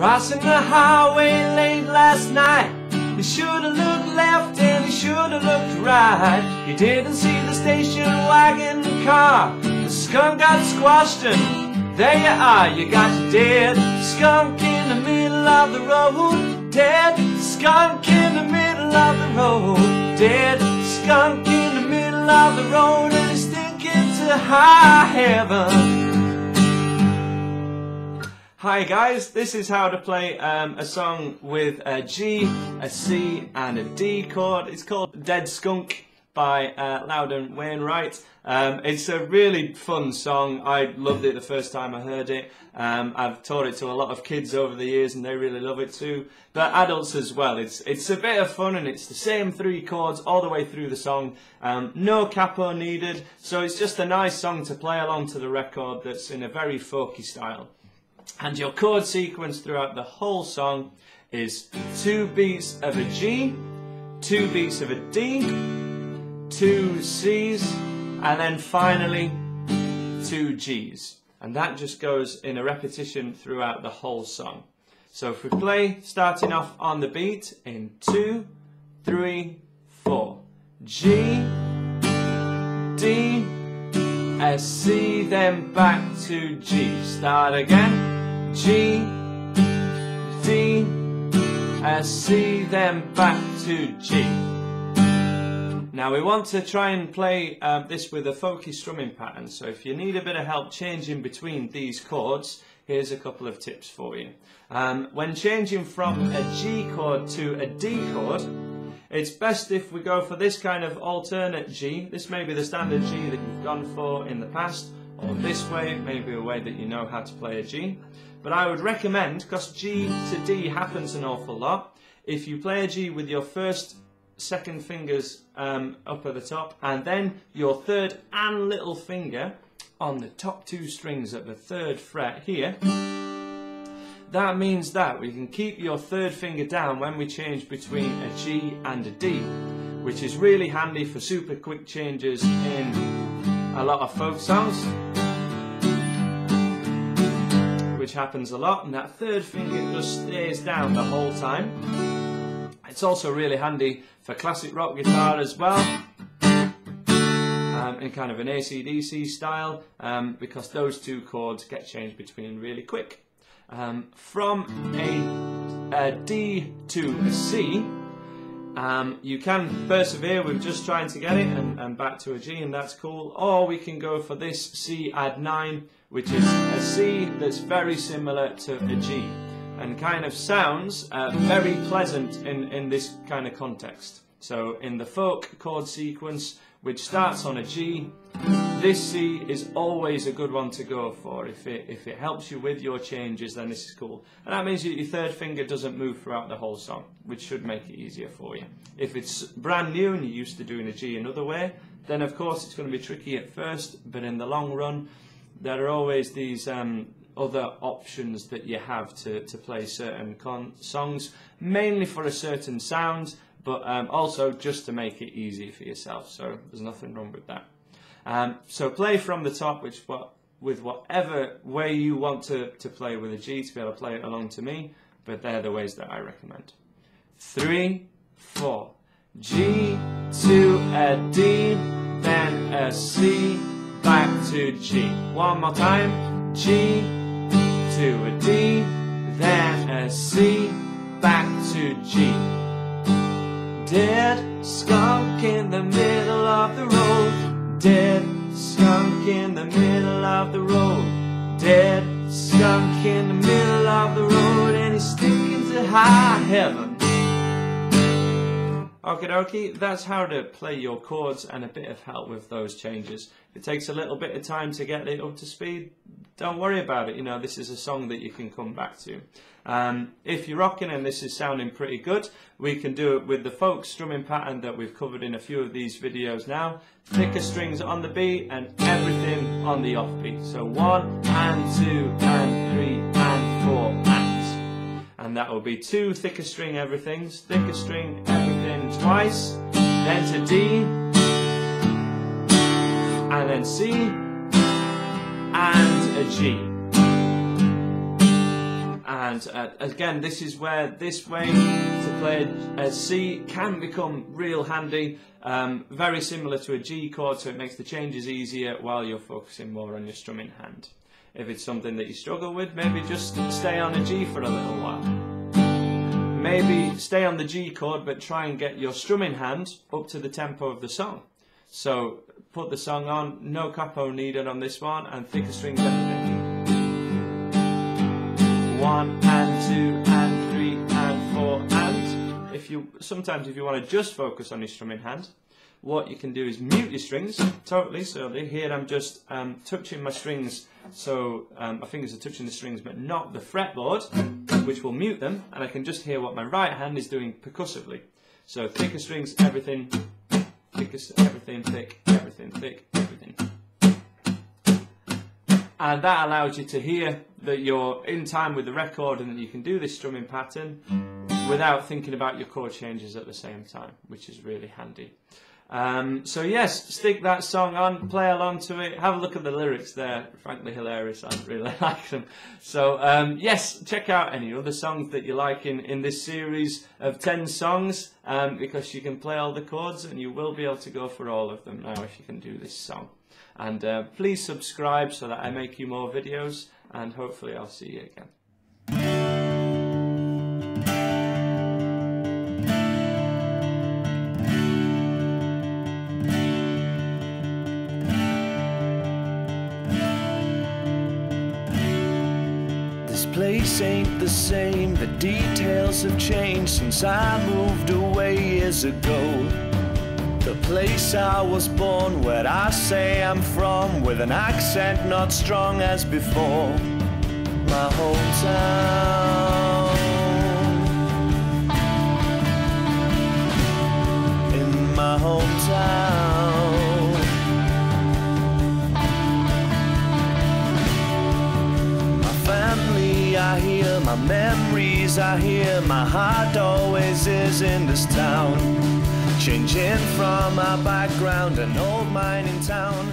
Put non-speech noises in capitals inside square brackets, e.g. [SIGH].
Crossing the highway late last night. He should have looked left and he should have looked right. He didn't see the station wagon car. The skunk got squashed and there you are. You got your dead skunk in the middle of the road. Dead skunk in the middle of the road. Dead skunk in the middle of the road and he's thinking to high heaven. Hi guys, this is how to play um, a song with a G, a C and a D chord. It's called Dead Skunk by uh, Loudon Wainwright. Um, it's a really fun song. I loved it the first time I heard it. Um, I've taught it to a lot of kids over the years and they really love it too. But adults as well. It's it's a bit of fun and it's the same three chords all the way through the song. Um, no capo needed. So it's just a nice song to play along to the record that's in a very folky style. And your chord sequence throughout the whole song is two beats of a G, two beats of a D, two Cs, and then finally two Gs. And that just goes in a repetition throughout the whole song. So if we play starting off on the beat in two, three, four. G, D, S, C, then back to G. Start again. G, D, S, C, then back to G. Now we want to try and play um, this with a folky strumming pattern, so if you need a bit of help changing between these chords, here's a couple of tips for you. Um, when changing from a G chord to a D chord, it's best if we go for this kind of alternate G. This may be the standard G that you've gone for in the past, or this way, maybe a way that you know how to play a G. But I would recommend, because G to D happens an awful lot, if you play a G with your first, second fingers um, up at the top, and then your third and little finger on the top two strings at the third fret here, that means that we can keep your third finger down when we change between a G and a D, which is really handy for super quick changes in a lot of folk songs which happens a lot, and that third finger just stays down the whole time. It's also really handy for classic rock guitar as well, um, in kind of an ACDC style, um, because those two chords get changed between really quick. Um, from a, a D to a C, um, you can persevere with just trying to get it and, and, back to a G and that's cool. Or we can go for this C add 9 which is a C that's very similar to a G and kind of sounds uh, very pleasant in, in this kind of context. So in the folk chord sequence, which starts on a G, this C is always a good one to go for. If it, if it helps you with your changes, then this is cool. And that means that your third finger doesn't move throughout the whole song, which should make it easier for you. If it's brand new and you're used to doing a G another way, then of course it's going to be tricky at first, but in the long run, there are always these um, other options that you have to, to play certain songs, mainly for a certain sound, but um, also just to make it easy for yourself. So there's nothing wrong with that. Um, so play from the top, which what with whatever way you want to, to play with a G to be able to play it along to me, but they're the ways that I recommend. Three, four. G to a D, then a C, back to G. One more time. G to a D, then a C, back to G. Dead skunk in the middle of the road. Dead skunk in the middle of the road. Dead skunk in the middle of the road, and he's sticking to high heaven. Okie dokie, that's how to play your chords and a bit of help with those changes. It takes a little bit of time to get it up to speed, don't worry about it. You know, this is a song that you can come back to. Um, if you're rocking and this is sounding pretty good, we can do it with the folk strumming pattern that we've covered in a few of these videos now. Thicker strings on the beat and everything on the offbeat. So one and two and three and four and that will be two thicker string everythings, thicker string everything twice, then to D, and then C, and a G. And uh, again, this is where this way to play a C can become real handy. Um, very similar to a G chord, so it makes the changes easier while you're focusing more on your strumming hand. If it's something that you struggle with, maybe just stay on a G for a little while. Maybe stay on the G chord, but try and get your strumming hand up to the tempo of the song. So put the song on, no capo needed on this one, and thicker strings everything. One and two and three and four and if you sometimes if you want to just focus on your strumming hand, what you can do is mute your strings totally. So here I'm just um, touching my strings, so um, my fingers are touching the strings, but not the fretboard, which will mute them, and I can just hear what my right hand is doing percussively. So thicker strings, everything, thicker, everything, thick, thick, everything. And that allows you to hear that you're in time with the record and that you can do this strumming pattern without thinking about your chord changes at the same time, which is really handy. Um, so yes, stick that song on, play along to it, have a look at the lyrics there, frankly hilarious, I really [LAUGHS] like them. So um, yes, check out any other songs that you like in, in this series of 10 songs, um, because you can play all the chords and you will be able to go for all of them now if you can do this song. And uh, please subscribe so that I make you more videos, and hopefully I'll see you again. Ain't the same. The details have changed since I moved away years ago. The place I was born, where I say I'm from, with an accent not strong as before. My hometown. I hear my memories, I hear my heart always is in this town. Changing from my background, an old mining town,